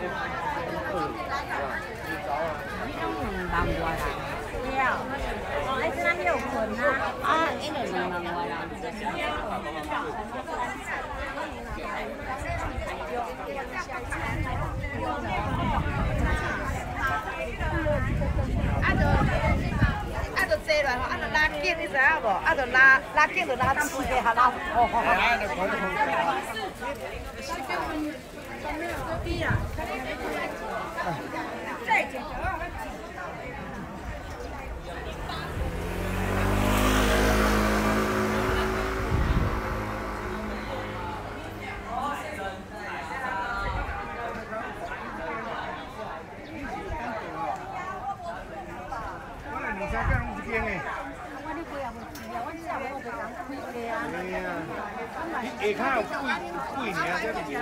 啊，啊，因为两万外啦。啊就啊就坐落吼，啊就拉紧，你知影无？啊就拉拉紧就拉起个，哈拉吼吼吼。我来两三间有间诶。哎呀。你看贵贵年这个年